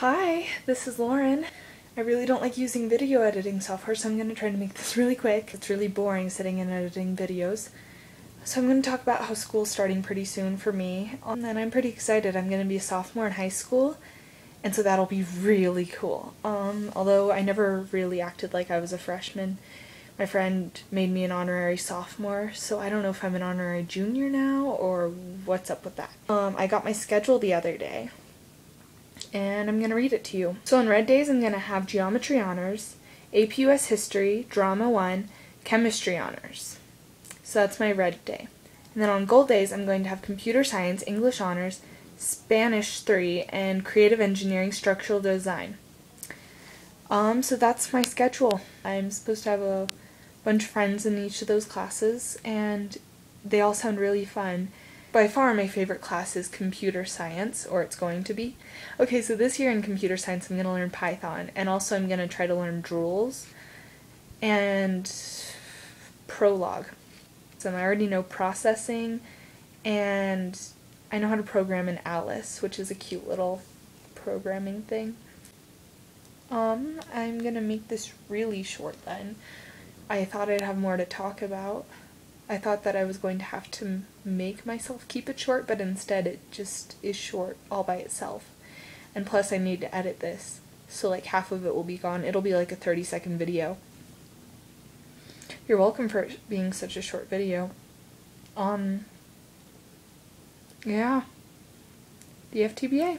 Hi, this is Lauren. I really don't like using video editing software, so I'm going to try to make this really quick. It's really boring sitting and editing videos. So I'm going to talk about how school's starting pretty soon for me, and then I'm pretty excited. I'm going to be a sophomore in high school, and so that'll be really cool. Um, although I never really acted like I was a freshman. My friend made me an honorary sophomore, so I don't know if I'm an honorary junior now or what's up with that. Um, I got my schedule the other day, and I'm going to read it to you. So on red days, I'm going to have geometry honors, AP US history, drama 1, chemistry honors. So that's my red day. And then on gold days, I'm going to have computer science, English honors, Spanish 3, and creative engineering, structural design. Um, so that's my schedule. I'm supposed to have a bunch of friends in each of those classes, and they all sound really fun. By far, my favorite class is computer science, or it's going to be. Okay, so this year in computer science, I'm going to learn Python, and also I'm going to try to learn Drools and Prolog. So I already know processing, and I know how to program in Alice, which is a cute little programming thing. Um, I'm gonna make this really short then. I thought I'd have more to talk about. I thought that I was going to have to make myself keep it short, but instead it just is short all by itself. And plus I need to edit this, so like half of it will be gone. It'll be like a 30 second video. You're welcome for it being such a short video. Um, yeah. DFTBA.